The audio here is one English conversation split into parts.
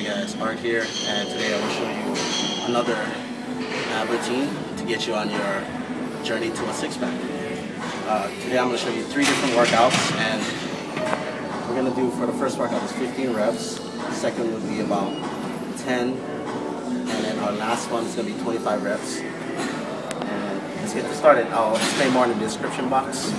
Hey guys, Art here, and today I will show you another ab routine to get you on your journey to a six-pack. Uh, today I'm going to show you three different workouts, and we're going to do for the first workout is 15 reps, the second will be about 10, and then our last one is going to be 25 reps. And let's get this started. I'll explain more in the description box.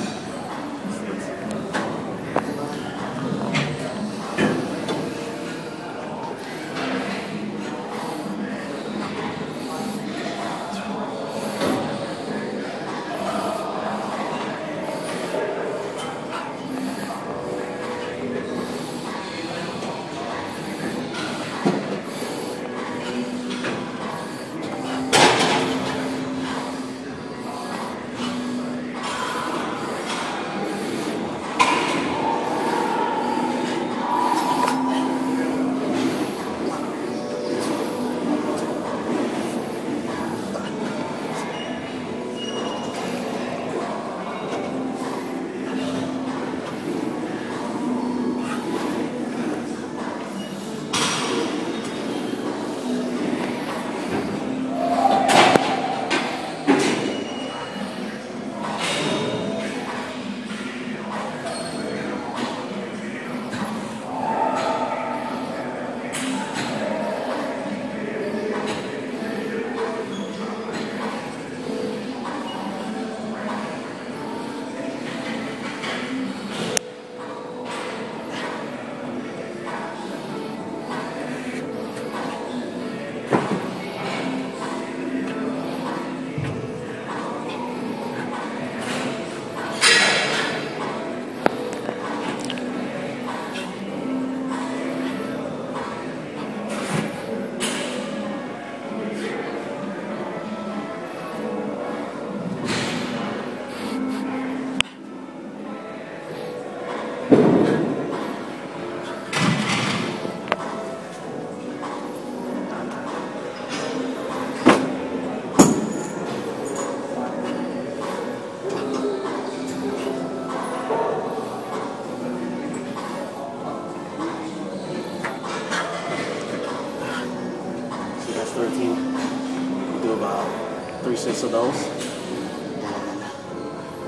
13. We do about three sets of those.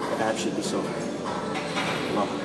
The app should be so. Love it.